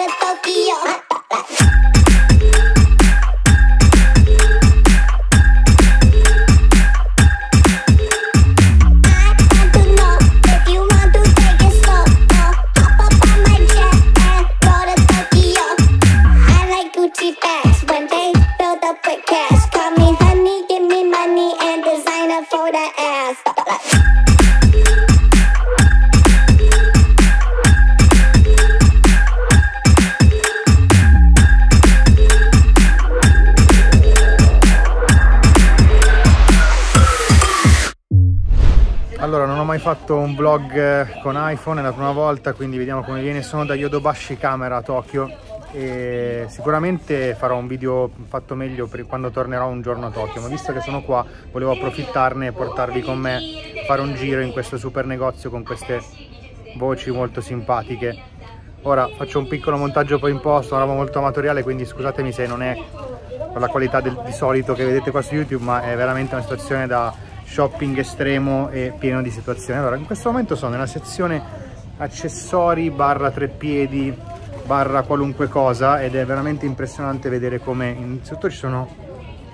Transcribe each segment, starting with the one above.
Allora, non ho mai fatto un vlog eh, con iPhone, è la prima volta, quindi vediamo come viene. Sono da Yodobashi Camera a Tokyo e sicuramente farò un video fatto meglio per quando tornerò un giorno a Tokyo, ma visto che sono qua volevo approfittarne e portarvi con me a fare un giro in questo super negozio con queste voci molto simpatiche. Ora faccio un piccolo montaggio poi in posto, una roba molto amatoriale, quindi scusatemi se non è la qualità del, di solito che vedete qua su YouTube, ma è veramente una situazione da shopping estremo e pieno di situazioni. Allora, in questo momento sono nella sezione accessori barra tre piedi barra qualunque cosa ed è veramente impressionante vedere come innanzitutto ci sono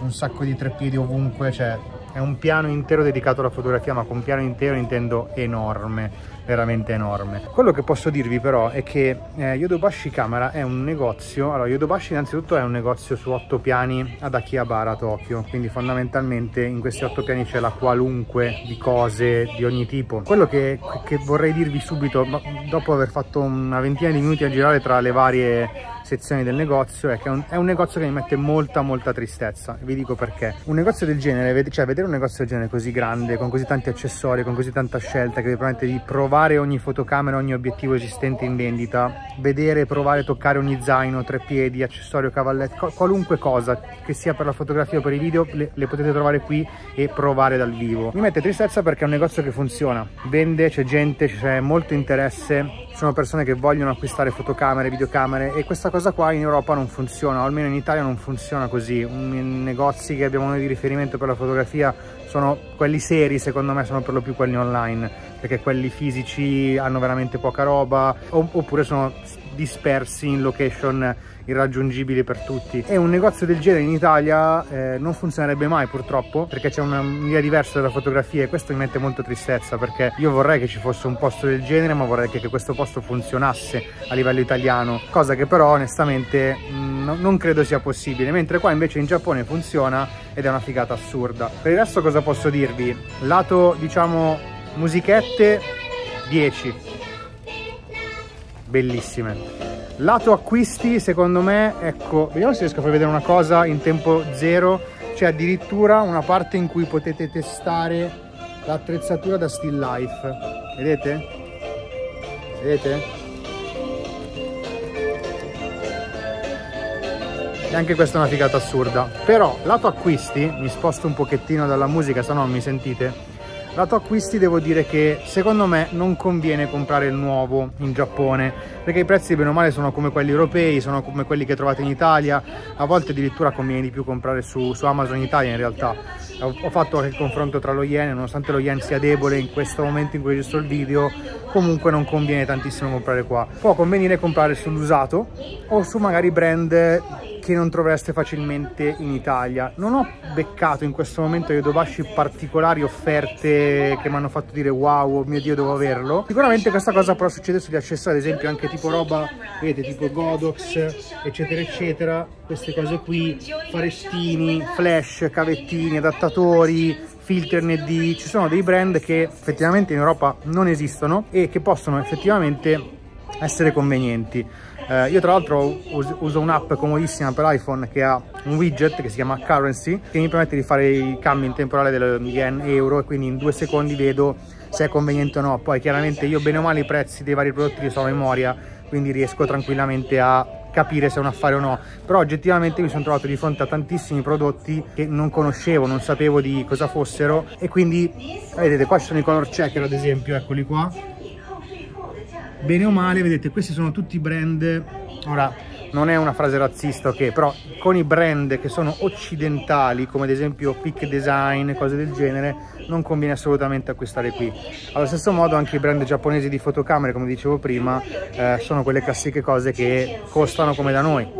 un sacco di tre piedi ovunque, cioè è un piano intero dedicato alla fotografia, ma con piano intero intendo enorme veramente enorme. Quello che posso dirvi però è che eh, Yodobashi Camera è un negozio, allora Yodobashi innanzitutto è un negozio su otto piani ad Akihabara Tokyo, quindi fondamentalmente in questi otto piani c'è la qualunque di cose di ogni tipo. Quello che, che vorrei dirvi subito, dopo aver fatto una ventina di minuti a girare tra le varie sezioni del negozio è che è un, è un, negozio che mi mette molta molta tristezza. Vi dico perché. Un negozio del genere cioè vedere un negozio del genere così grande con così tanti accessori con così tanta scelta che vi permette di provare ogni fotocamera ogni obiettivo esistente in vendita vedere provare toccare ogni zaino tre piedi accessorio cavalletto qualunque cosa che sia per la fotografia o per i video le, le potete trovare qui e provare dal vivo. Mi mette tristezza perché è un negozio che funziona. Vende c'è gente c'è molto interesse sono persone che vogliono acquistare fotocamere, videocamere e questa cosa qua in Europa non funziona, o almeno in Italia non funziona così. I negozi che abbiamo noi di riferimento per la fotografia sono quelli seri, secondo me sono per lo più quelli online, perché quelli fisici hanno veramente poca roba, oppure sono dispersi in location irraggiungibili per tutti. E un negozio del genere in Italia eh, non funzionerebbe mai purtroppo perché c'è un'idea diversa della fotografia e questo mi mette molto tristezza perché io vorrei che ci fosse un posto del genere ma vorrei che, che questo posto funzionasse a livello italiano cosa che però onestamente mh, mm, non credo sia possibile mentre qua invece in Giappone funziona ed è una figata assurda per il resto cosa posso dirvi lato diciamo musichette 10 bellissime Lato acquisti, secondo me, ecco, vediamo se riesco a far vedere una cosa in tempo zero. C'è addirittura una parte in cui potete testare l'attrezzatura da still life. Vedete? Vedete? E anche questa è una figata assurda. Però, lato acquisti, mi sposto un pochettino dalla musica, se no non mi sentite Lato acquisti devo dire che secondo me non conviene comprare il nuovo in Giappone perché i prezzi bene o male sono come quelli europei, sono come quelli che trovate in Italia, a volte addirittura conviene di più comprare su, su Amazon Italia in realtà. Ho, ho fatto anche il confronto tra lo yen, nonostante lo yen sia debole in questo momento in cui registro il video, comunque non conviene tantissimo comprare qua. Può convenire comprare sull'usato o su magari brand che non trovereste facilmente in Italia. Non ho beccato in questo momento Yodobashi particolari offerte che mi hanno fatto dire wow, oh mio dio devo averlo. Sicuramente questa cosa però succede sugli accessori, ad esempio anche tipo roba, vedete, tipo Godox, eccetera eccetera, queste cose qui, farettini, flash, cavettini, adattatori, filter ND, ci sono dei brand che effettivamente in Europa non esistono e che possono effettivamente essere convenienti. Eh, io tra l'altro uso, uso un'app comodissima per iPhone che ha un widget che si chiama Currency che mi permette di fare i cambi in temporale del yen euro e quindi in due secondi vedo se è conveniente o no. Poi chiaramente io bene o male i prezzi dei vari prodotti li so a memoria quindi riesco tranquillamente a capire se è un affare o no. Però oggettivamente mi sono trovato di fronte a tantissimi prodotti che non conoscevo non sapevo di cosa fossero. E quindi vedete qua ci sono i color checker ad esempio eccoli qua bene o male vedete questi sono tutti brand. Ora non è una frase razzista ok però con i brand che sono occidentali come ad esempio Peak Design cose del genere non conviene assolutamente acquistare qui. Allo stesso modo anche i brand giapponesi di fotocamere come dicevo prima eh, sono quelle classiche cose che costano come da noi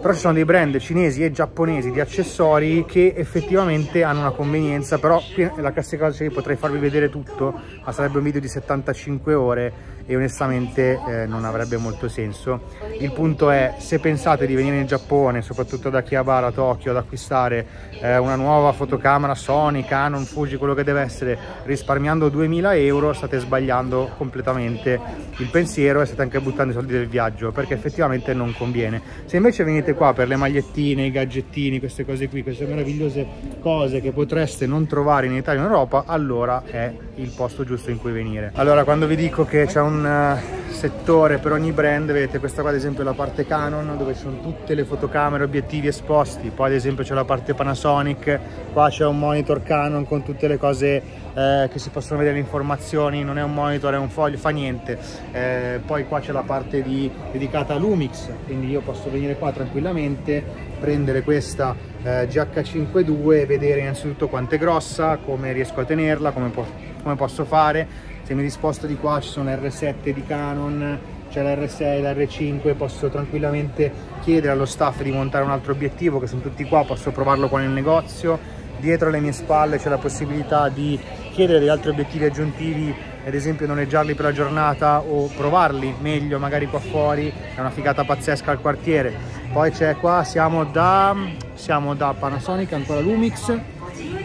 però ci sono dei brand cinesi e giapponesi di accessori che effettivamente hanno una convenienza però qui la classica cosa che potrei farvi vedere tutto ma sarebbe un video di 75 ore e onestamente eh, non avrebbe molto senso. Il punto è se pensate di venire in Giappone soprattutto da Akihabara, Tokyo ad acquistare eh, una nuova fotocamera Sony, Canon, Fuji quello che deve essere risparmiando 2000 euro state sbagliando completamente il pensiero e state anche buttando i soldi del viaggio perché effettivamente non conviene. Se invece venite venite qua per le magliettine, i gadgettini, queste cose qui, queste meravigliose cose che potreste non trovare in Italia o in Europa, allora è il posto giusto in cui venire. Allora, quando vi dico che c'è un uh, settore per ogni brand, vedete questa qua ad esempio è la parte Canon, dove ci sono tutte le fotocamere, obiettivi esposti, poi ad esempio c'è la parte Panasonic, qua c'è un monitor Canon con tutte le cose eh, che si possono vedere le informazioni, non è un monitor, è un foglio, fa niente. Eh, poi qua c'è la parte di, dedicata a Lumix, quindi io posso venire qua tranquillamente, prendere questa eh, GH52 e vedere innanzitutto quanto è grossa, come riesco a tenerla, come, po come posso fare. Se mi disposto di qua ci sono R7 di Canon, c'è la R6, la R5, posso tranquillamente chiedere allo staff di montare un altro obiettivo che sono tutti qua, posso provarlo qua nel negozio. Dietro alle mie spalle c'è la possibilità di chiedere degli altri obiettivi aggiuntivi ad esempio noleggiarli per la giornata o provarli meglio magari qua fuori è una figata pazzesca al quartiere. Poi c'è qua siamo da siamo da Panasonic ancora Lumix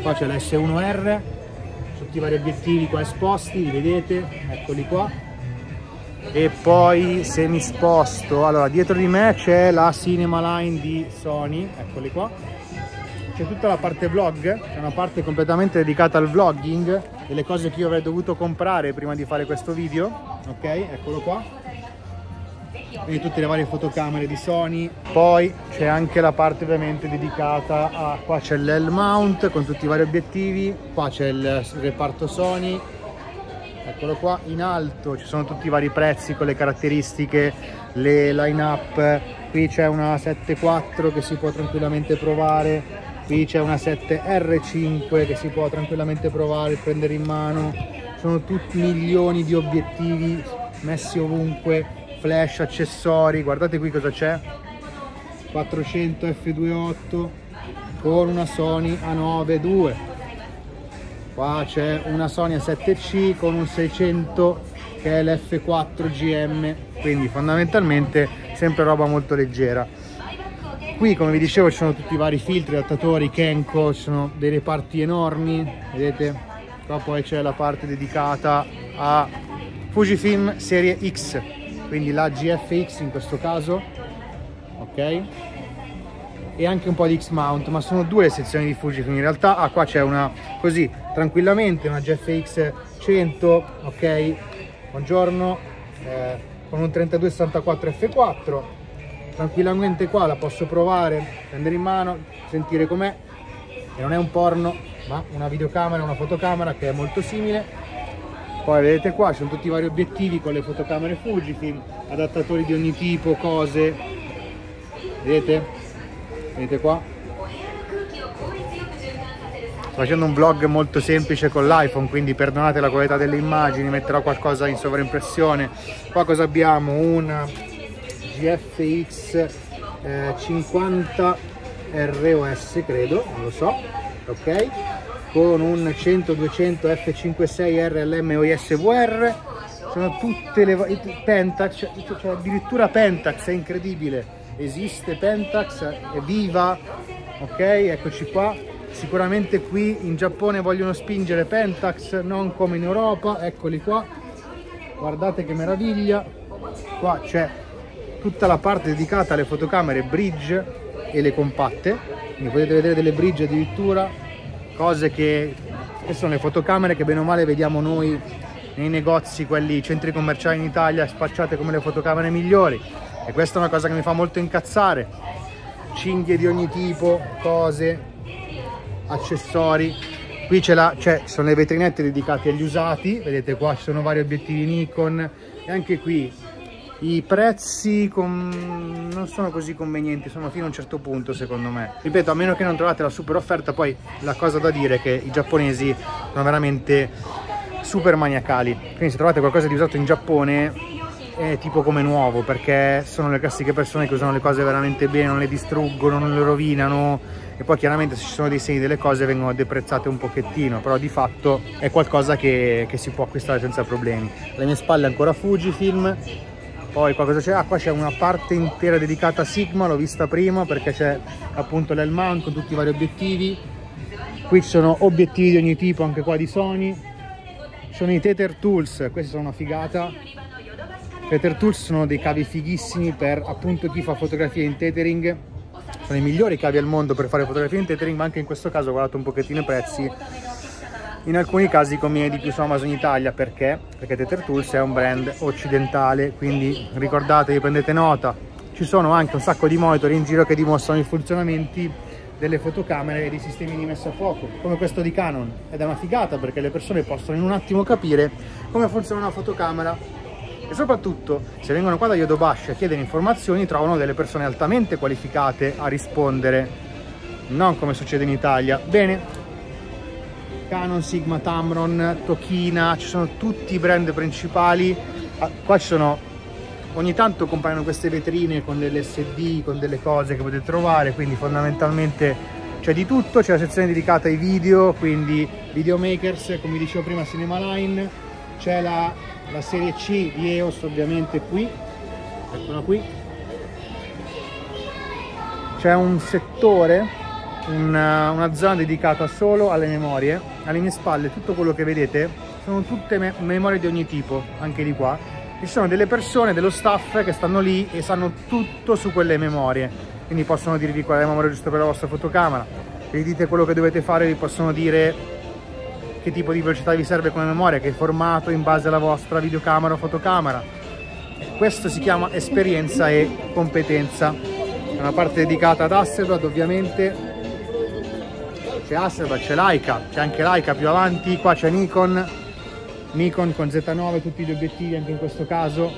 qua c'è l'S1R tutti i vari obiettivi qua esposti li vedete eccoli qua. E poi se mi sposto allora dietro di me c'è la Cinema Line di Sony eccoli qua c'è tutta la parte vlog, c'è una parte completamente dedicata al vlogging, delle cose che io avrei dovuto comprare prima di fare questo video, ok? Eccolo qua. Quindi tutte le varie fotocamere di Sony. Poi c'è anche la parte ovviamente dedicata a... Qua c'è l'L mount con tutti i vari obiettivi, qua c'è il reparto Sony, eccolo qua in alto ci sono tutti i vari prezzi con le caratteristiche le line up qui c'è una 7.4 che si può tranquillamente provare qui c'è una 7R5 che si può tranquillamente provare, prendere in mano. Sono tutti milioni di obiettivi messi ovunque flash, accessori, guardate qui cosa c'è. 400 f2.8 con una Sony A9 II qua c'è una Sony A7C con un 600 che è l'F4 GM quindi fondamentalmente sempre roba molto leggera Qui come vi dicevo ci sono tutti i vari filtri, adattatori, Kenko, ci sono dei reparti enormi, vedete? Qua poi c'è la parte dedicata a Fujifilm serie X, quindi la GFX in questo caso, ok? E anche un po' di X-mount, ma sono due sezioni di Fujifilm in realtà. Ah, qua c'è una così, tranquillamente, una GFX 100, ok? Buongiorno, eh, con un 3264 F4 tranquillamente qua la posso provare prendere in mano sentire com'è. E non è un porno ma una videocamera una fotocamera che è molto simile. Poi vedete qua ci sono tutti i vari obiettivi con le fotocamere Fujifilm adattatori di ogni tipo cose. Vedete? Vedete qua? Sto facendo un vlog molto semplice con l'iPhone quindi perdonate la qualità delle immagini metterò qualcosa in sovraimpressione. Qua cosa abbiamo? Un GFX eh, 50 ROS credo, non lo so, ok? Con un 100-200 F56 RLM OIS VR, sono tutte le Pentax, cioè addirittura Pentax, è incredibile, esiste Pentax, è viva, ok? Eccoci qua, sicuramente qui in Giappone vogliono spingere Pentax, non come in Europa, eccoli qua, guardate che meraviglia, qua c'è tutta la parte dedicata alle fotocamere bridge e le compatte. Quindi potete vedere delle bridge addirittura cose che queste sono le fotocamere che bene o male vediamo noi nei negozi, quelli centri commerciali in Italia spacciate come le fotocamere migliori. E questa è una cosa che mi fa molto incazzare. Cinghie di ogni tipo, cose accessori. Qui c'è la, cioè, sono le vetrinette dedicate agli usati. Vedete qua ci sono vari obiettivi Nikon. E anche qui i prezzi con... non sono così convenienti, sono fino a un certo punto secondo me. Ripeto, a meno che non trovate la super offerta, poi la cosa da dire è che i giapponesi sono veramente super maniacali. Quindi se trovate qualcosa di usato in Giappone è tipo come nuovo, perché sono le classiche persone che usano le cose veramente bene, non le distruggono, non le rovinano e poi chiaramente se ci sono dei segni delle cose vengono deprezzate un pochettino, però di fatto è qualcosa che, che si può acquistare senza problemi. Alle mie spalle ancora Fujifilm, poi qua cosa c'è? Ah, qua c'è una parte intera dedicata a Sigma, l'ho vista prima perché c'è appunto l'L-mount con tutti i vari obiettivi. Qui ci sono obiettivi di ogni tipo, anche qua di Sony. Sono i Tether Tools, questi sono una figata. Tether Tools sono dei cavi fighissimi per appunto chi fa fotografie in tethering. Sono i migliori cavi al mondo per fare fotografie in tethering, ma anche in questo caso guardate un pochettino i prezzi in alcuni casi conviene di più su Amazon Italia perché? Perché Tether Tools è un brand occidentale, quindi ricordatevi, prendete nota. Ci sono anche un sacco di monitor in giro che dimostrano i funzionamenti delle fotocamere e dei sistemi di messa a fuoco, come questo di Canon. Ed è una figata perché le persone possono in un attimo capire come funziona una fotocamera e soprattutto se vengono qua da Yodobashi a chiedere informazioni trovano delle persone altamente qualificate a rispondere, non come succede in Italia. Bene, Canon, Sigma, Tamron, Tokina, ci sono tutti i brand principali. Ah, qua ci sono, ogni tanto compaiono queste vetrine con delle SD, con delle cose che potete trovare, quindi fondamentalmente c'è di tutto, c'è la sezione dedicata ai video, quindi videomakers, come dicevo prima Cinema Line, c'è la, la serie C di EOS ovviamente qui, eccola qui, c'è un settore una, una, zona dedicata solo alle memorie. Alle mie spalle tutto quello che vedete sono tutte me memorie di ogni tipo, anche di qua. Ci sono delle persone, dello staff che stanno lì e sanno tutto su quelle memorie. Quindi possono dirvi qual è la memoria giusta per la vostra fotocamera. Vi dite quello che dovete fare, vi possono dire che tipo di velocità vi serve come memoria, che formato in base alla vostra videocamera o fotocamera. Questo si chiama esperienza e competenza. È una parte dedicata ad Hasselblad ovviamente c'è Hasselblad, c'è Leica, c'è anche Leica più avanti, qua c'è Nikon, Nikon con Z9, tutti gli obiettivi anche in questo caso.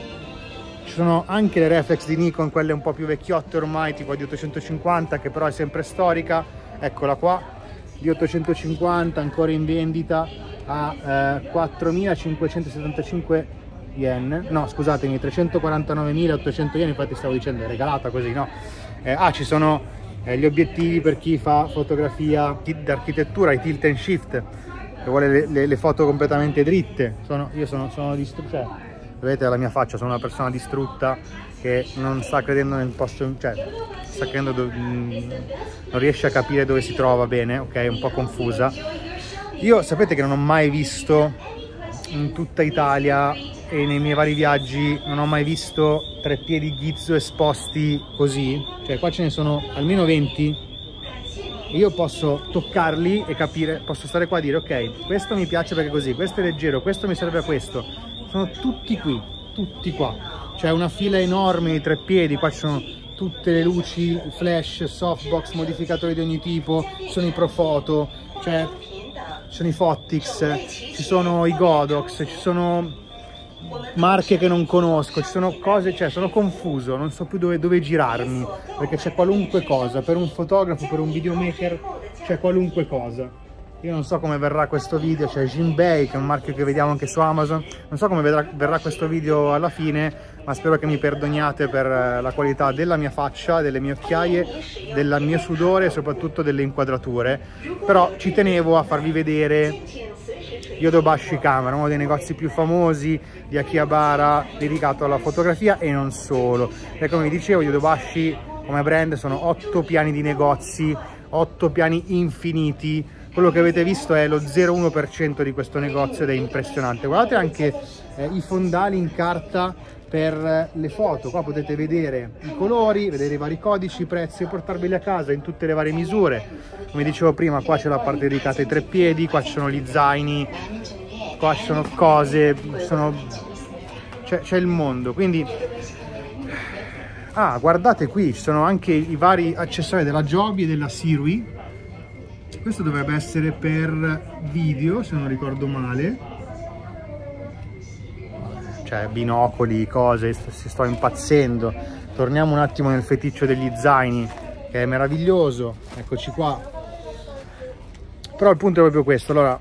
Ci sono anche le reflex di Nikon, quelle un po' più vecchiotte ormai, tipo di 850, che però è sempre storica. Eccola qua, di 850, ancora in vendita a eh, 4.575 yen. No, scusatemi, 349.800 yen, infatti stavo dicendo è regalata così, no? Eh, ah, ci sono eh, gli obiettivi per chi fa fotografia d'architettura, i tilt and shift, che vuole le, le, le foto completamente dritte. Sono, io sono, sono distrutto, cioè, vedete la mia faccia, sono una persona distrutta che non sta credendo nel posto, cioè sta credendo, do, mm, non riesce a capire dove si trova bene, ok, è un po' confusa. Io sapete che non ho mai visto in tutta Italia e nei miei vari viaggi non ho mai visto tre piedi ghizzo esposti così, cioè qua ce ne sono almeno 20 io posso toccarli e capire, posso stare qua a dire ok, questo mi piace perché così, questo è leggero, questo mi serve a questo, sono tutti qui, tutti qua, c'è una fila enorme di tre piedi, qua ci sono tutte le luci, flash, softbox, modificatori di ogni tipo, ci sono i Profoto, cioè ci sono i Fottix, ci sono i Godox, ci sono marche che non conosco, ci sono cose, cioè sono confuso, non so più dove, dove girarmi, perché c'è qualunque cosa, per un fotografo, per un videomaker, c'è qualunque cosa. Io non so come verrà questo video, c'è Jinbei che è un marchio che vediamo anche su Amazon, non so come vedrà, verrà questo video alla fine, ma spero che mi perdoniate per eh, la qualità della mia faccia, delle mie occhiaie, del mio sudore e soprattutto delle inquadrature, però ci tenevo a farvi vedere Yodobashi Camera, uno dei negozi più famosi di Akihabara dedicato alla fotografia e non solo. E come vi dicevo, Yodobashi come brand sono otto piani di negozi, otto piani infiniti. Quello che avete visto è lo 0,1% di questo negozio ed è impressionante. Guardate anche eh, i fondali in carta per le foto. Qua potete vedere i colori vedere i vari codici i prezzi e portarveli a casa in tutte le varie misure. Come dicevo prima qua c'è la parte dedicata ai tre piedi qua ci sono gli zaini qua ci sono cose c'è il mondo. Quindi ah guardate qui ci sono anche i vari accessori della Joby e della Sirui questo dovrebbe essere per video se non ricordo male cioè binocoli, cose, si sto impazzendo. Torniamo un attimo nel feticcio degli zaini, che è meraviglioso, eccoci qua. Però il punto è proprio questo, allora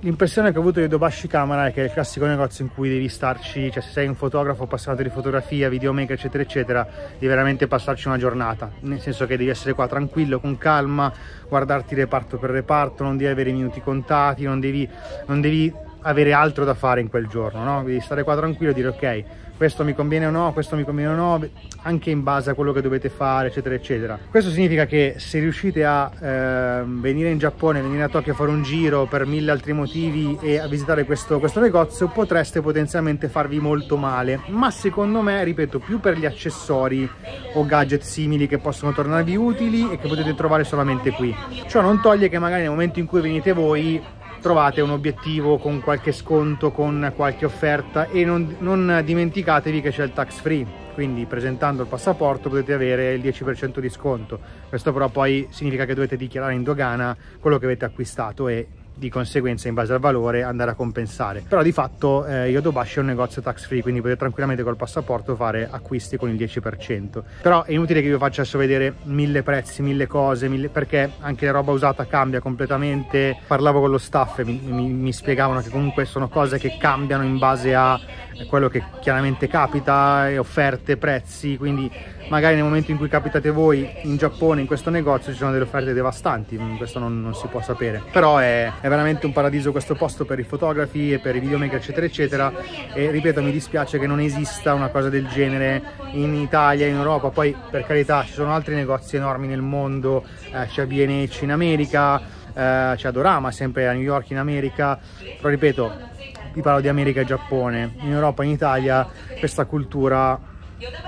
L'impressione che ho avuto di Dobashi Camera è che è il classico negozio in cui devi starci, cioè se sei un fotografo appassionato di fotografia, videomaker eccetera eccetera, devi veramente passarci una giornata, nel senso che devi essere qua tranquillo, con calma, guardarti reparto per reparto, non devi avere i minuti contati, non devi, non devi avere altro da fare in quel giorno, no? devi stare qua tranquillo e dire ok, questo mi conviene o no, questo mi conviene o no, anche in base a quello che dovete fare, eccetera, eccetera. Questo significa che se riuscite a eh, venire in Giappone, venire a Tokyo a fare un giro per mille altri motivi e a visitare questo, questo negozio, potreste potenzialmente farvi molto male. Ma secondo me, ripeto, più per gli accessori o gadget simili che possono tornarvi utili e che potete trovare solamente qui. Ciò non toglie che magari nel momento in cui venite voi trovate un obiettivo con qualche sconto, con qualche offerta e non, non dimenticatevi che c'è il tax free, quindi presentando il passaporto potete avere il 10% di sconto. Questo però poi significa che dovete dichiarare in dogana quello che avete acquistato e di conseguenza in base al valore andare a compensare. Però di fatto eh, Yodobashi è un negozio tax free quindi potete tranquillamente col passaporto fare acquisti con il 10% però è inutile che vi faccia adesso vedere mille prezzi mille cose mille... perché anche la roba usata cambia completamente. Parlavo con lo staff e mi, mi, mi spiegavano che comunque sono cose che cambiano in base a quello che chiaramente capita offerte prezzi. Quindi magari nel momento in cui capitate voi in Giappone in questo negozio ci sono delle offerte devastanti. Questo non, non si può sapere. Però è, è, veramente un paradiso questo posto per i fotografi e per i videomaker eccetera eccetera. E ripeto mi dispiace che non esista una cosa del genere in Italia in Europa. Poi per carità ci sono altri negozi enormi nel mondo. Eh, c'è B&H in America eh, c'è Adorama sempre a New York in America. Però ripeto vi parlo di America e Giappone. In Europa e in Italia questa cultura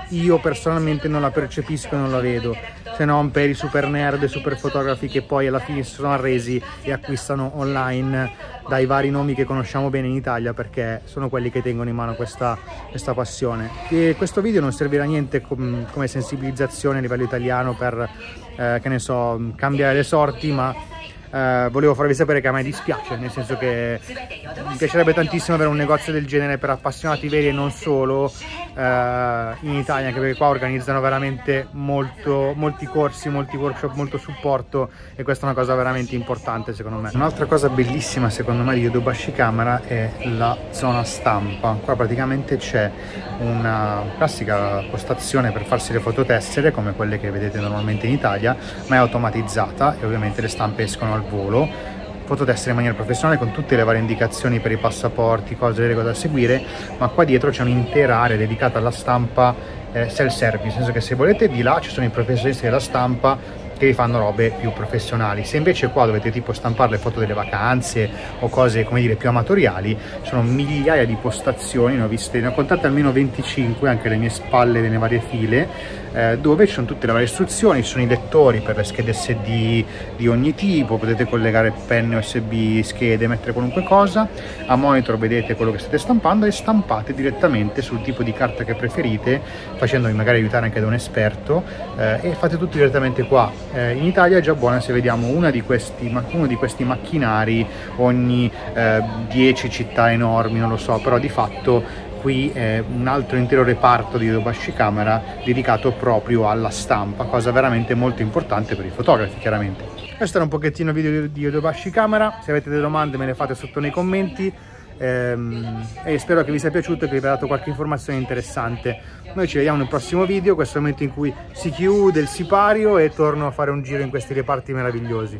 io personalmente non la percepisco e non la vedo se non per i super nerd e super fotografi che poi alla fine si sono arresi e acquistano online dai vari nomi che conosciamo bene in Italia perché sono quelli che tengono in mano questa, questa passione. E questo video non servirà a niente com come sensibilizzazione a livello italiano per eh, che ne so cambiare le sorti ma eh, volevo farvi sapere che a me dispiace, nel senso che mi piacerebbe tantissimo avere un negozio del genere per appassionati veri e non solo eh, in Italia, anche perché qua organizzano veramente molto, molti corsi, molti workshop, molto supporto e questa è una cosa veramente importante secondo me. Un'altra cosa bellissima secondo me di Yodobashi Camera è la zona stampa, qua praticamente c'è una classica postazione per farsi le fototessere come quelle che vedete normalmente in Italia, ma è automatizzata e ovviamente le stampe escono al al volo, fototessere in maniera professionale con tutte le varie indicazioni per i passaporti, cose, regole da seguire, ma qua dietro c'è un'intera area dedicata alla stampa eh, self-service, nel senso che se volete di là ci sono i professionisti della stampa vi fanno robe più professionali. Se invece qua dovete tipo stampare le foto delle vacanze o cose come dire più amatoriali, sono migliaia di postazioni, ne ho viste, ne ho contate almeno 25 anche le mie spalle nelle varie file, eh, dove ci sono tutte le varie istruzioni, ci sono i lettori per le schede SD di ogni tipo, potete collegare penne USB, schede, mettere qualunque cosa, a monitor vedete quello che state stampando e stampate direttamente sul tipo di carta che preferite, facendovi magari aiutare anche da un esperto eh, e fate tutto direttamente qua eh, in Italia è già buona se vediamo di questi, uno di questi macchinari ogni eh, 10 città enormi, non lo so, però di fatto qui è un altro intero reparto di Yodobashi Camera dedicato proprio alla stampa, cosa veramente molto importante per i fotografi chiaramente. Questo era un pochettino il video di Yodobashi Camera, se avete delle domande me le fate sotto nei commenti e spero che vi sia piaciuto e che vi abbia dato qualche informazione interessante. Noi ci vediamo nel prossimo video, questo è il momento in cui si chiude il sipario e torno a fare un giro in questi reparti meravigliosi.